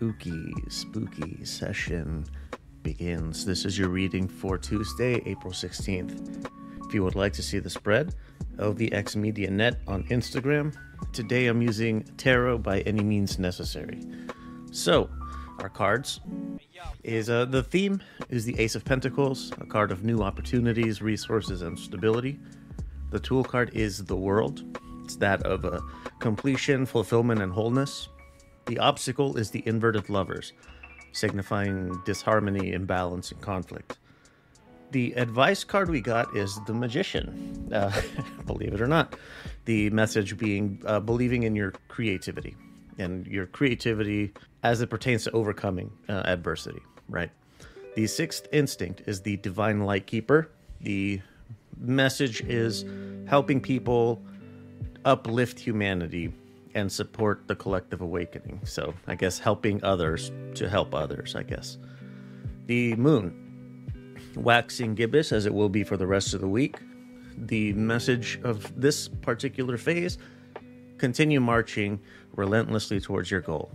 Ookie Spooky Session begins. This is your reading for Tuesday, April 16th. If you would like to see the spread, LVX Media Net on Instagram. Today I'm using Tarot by any means necessary. So, our cards is uh, the theme is the Ace of Pentacles, a card of new opportunities, resources, and stability. The tool card is the World. It's that of uh, completion, fulfillment, and wholeness. The obstacle is the inverted lovers, signifying disharmony, imbalance, and conflict. The advice card we got is the magician, uh, believe it or not. The message being uh, believing in your creativity and your creativity as it pertains to overcoming uh, adversity, right? The sixth instinct is the divine light keeper. The message is helping people uplift humanity and support the collective awakening. So, I guess helping others to help others, I guess. The moon, waxing gibbous as it will be for the rest of the week. The message of this particular phase continue marching relentlessly towards your goal.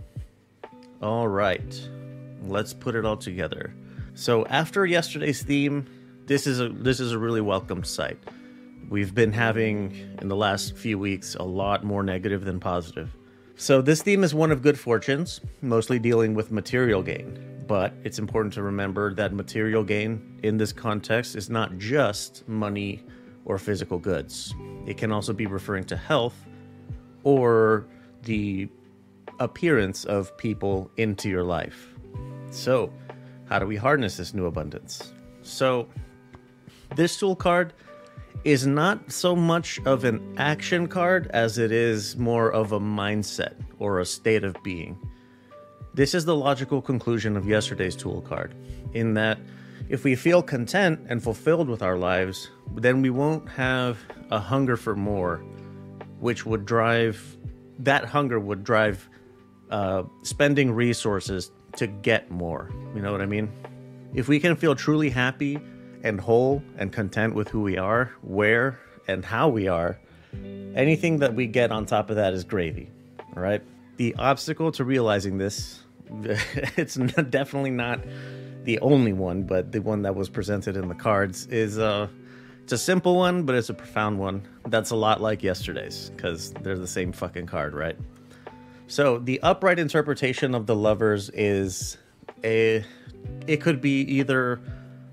All right, let's put it all together. So, after yesterday's theme, this is a this is a really welcome sight. We've been having in the last few weeks a lot more negative than positive. So, this theme is one of good fortunes, mostly dealing with material gain. But it's important to remember that material gain in this context is not just money or physical goods, it can also be referring to health or the appearance of people into your life. So, how do we harness this new abundance? So, this tool card is not so much of an action card as it is more of a mindset or a state of being. This is the logical conclusion of yesterday's tool card, in that if we feel content and fulfilled with our lives, then we won't have a hunger for more, which would drive that hunger would drive uh, spending resources to get more. You know what I mean? If we can feel truly happy and whole and content with who we are, where and how we are, anything that we get on top of that is gravy. All right. The obstacle to realizing this, it's definitely not the only one, but the one that was presented in the cards is uh, it's a simple one, but it's a profound one. That's a lot like yesterday's because they're the same fucking card, right? So the upright interpretation of the lovers is a, it could be either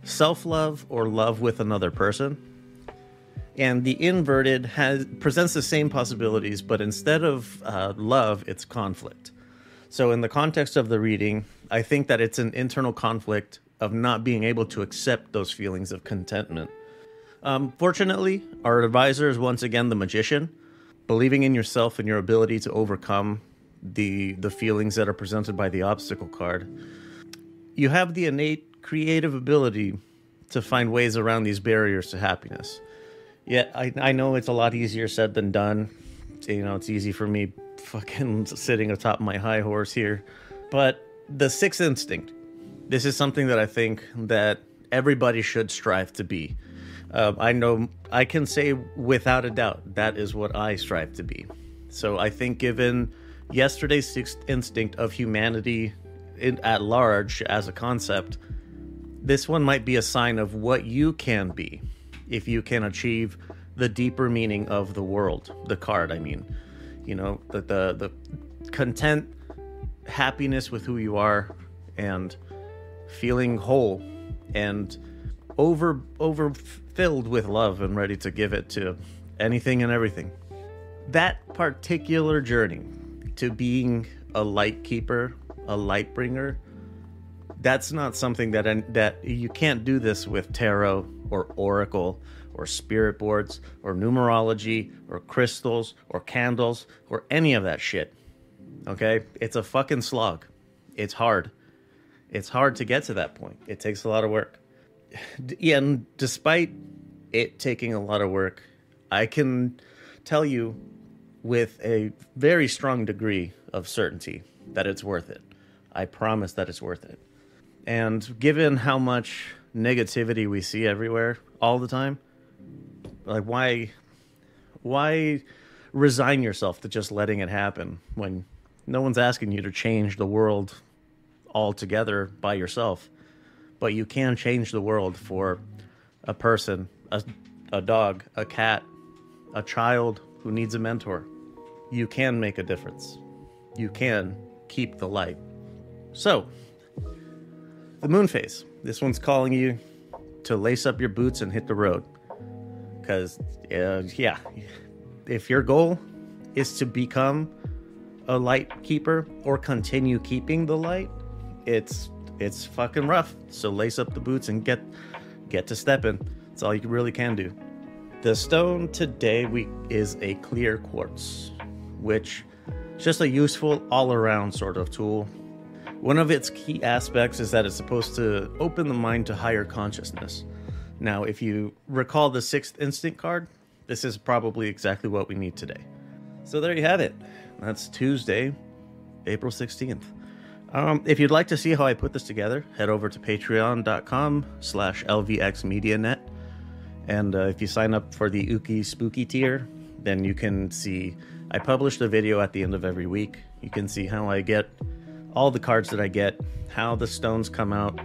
self love or love with another person. And the inverted has presents the same possibilities, but instead of uh, love, it's conflict. So, in the context of the reading, I think that it's an internal conflict of not being able to accept those feelings of contentment. Um, fortunately, our advisor is once again the magician, believing in yourself and your ability to overcome the the feelings that are presented by the obstacle card. You have the innate creative ability to find ways around these barriers to happiness. Yet I, I know it's a lot easier said than done. You know, it's easy for me fucking sitting atop my high horse here. But the sixth instinct, this is something that I think that everybody should strive to be. Uh, I know I can say without a doubt that is what I strive to be. So I think, given yesterday's sixth instinct of humanity in, at large as a concept, this one might be a sign of what you can be if you can achieve the deeper meaning of the world, the card, I mean. You know, the, the, the content, happiness with who you are, and feeling whole and over over filled with love and ready to give it to anything and everything. That particular journey to being a light keeper, a light bringer, that's not something that that you can't do this with tarot or oracle or spirit boards or numerology or crystals or candles or any of that shit. Okay? It's a fucking slog. It's hard. It's hard to get to that point. It takes a lot of work. Yeah, and despite it taking a lot of work, I can tell you with a very strong degree of certainty that it's worth it. I promise that it's worth it. And given how much negativity we see everywhere all the time, like why why resign yourself to just letting it happen when no one's asking you to change the world altogether by yourself, but you can change the world for a person, a, a dog, a cat, a child who needs a mentor. You can make a difference. You can keep the light. So, the moon phase. This one's calling you to lace up your boots and hit the road. Because, uh, yeah, if your goal is to become a light keeper or continue keeping the light, it's it's fucking rough. So lace up the boots and get get to stepping. That's all you really can do. The stone today we is a clear quartz, which is just a useful all-around sort of tool. One of its key aspects is that it's supposed to open the mind to higher consciousness. Now, if you recall the sixth instinct card, this is probably exactly what we need today. So there you have it. That's Tuesday, April 16th. Um, if you'd like to see how I put this together, head over to patreon.com slash lvxmedianet. And uh, if you sign up for the Ookie Spooky tier, then you can see I publish the video at the end of every week. You can see how I get all the cards that I get, how the stones come out,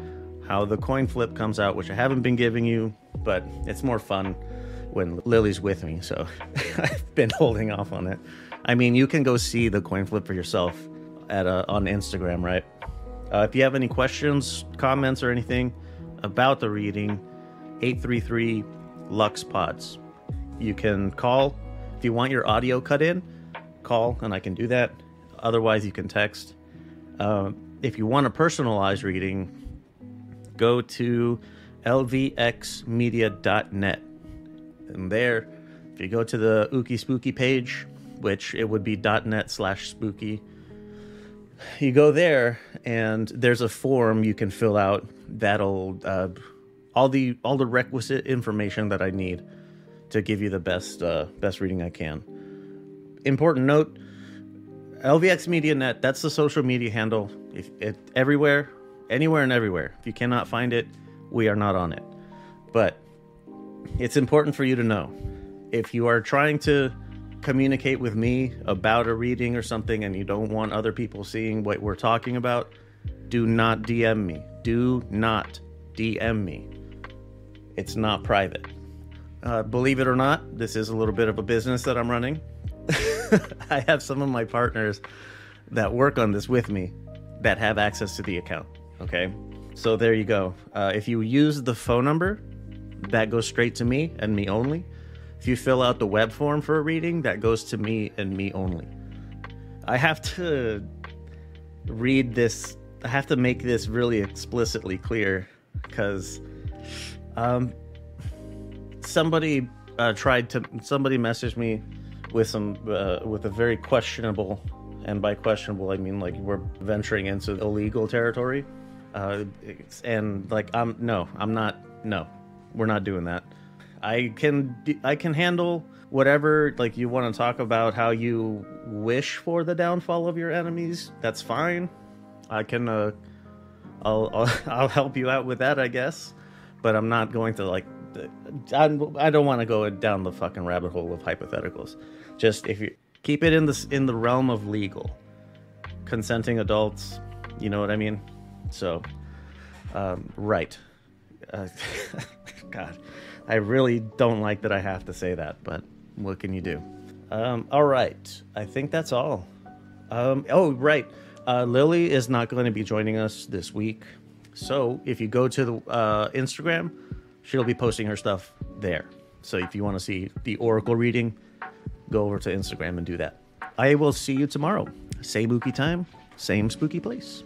how the coin flip comes out, which I haven't been giving you, but it's more fun when Lily's with me, so I've been holding off on it. I mean, you can go see the coin flip for yourself at uh, on Instagram, right? Uh, if you have any questions, comments, or anything about the reading, 833 Lux Pods. You can call if you want your audio cut in, call and I can do that. Otherwise, you can text. Uh, if you want a personalized reading, go to lvxmedia.net. And there, if you go to the Ookie Spooky page, which it would be .net slash spooky. You go there, and there's a form you can fill out that'll uh, all the all the requisite information that I need to give you the best uh, best reading I can. Important note: LVX Media Net. That's the social media handle. If it everywhere, anywhere and everywhere. If you cannot find it, we are not on it. But it's important for you to know if you are trying to communicate with me about a reading or something and you don't want other people seeing what we're talking about, do not DM me. Do not DM me. It's not private. Uh, believe it or not, this is a little bit of a business that I'm running. I have some of my partners that work on this with me that have access to the account. Okay. So there you go. Uh, if you use the phone number, that goes straight to me and me only. If you fill out the web form for a reading, that goes to me and me only. I have to read this, I have to make this really explicitly clear because um, somebody uh, tried to, somebody messaged me with some, uh, with a very questionable, and by questionable, I mean like we're venturing into illegal territory. Uh, and like, I'm, no, I'm not, no, we're not doing that. I can I can handle whatever like you want to talk about how you wish for the downfall of your enemies. That's fine. I can uh I'll I'll, I'll help you out with that, I guess. But I'm not going to like I, I don't want to go down the fucking rabbit hole of hypotheticals. Just if you keep it in the in the realm of legal, consenting adults, you know what I mean. So, um, right. Uh, God. I really don't like that I have to say that, but what can you do? Um, all right. I think that's all. Um, oh, right. Uh, Lily is not going to be joining us this week. So if you go to the uh, Instagram, she'll be posting her stuff there. So if you want to see the Oracle reading, go over to Instagram and do that. I will see you tomorrow. Same spooky time, same spooky place.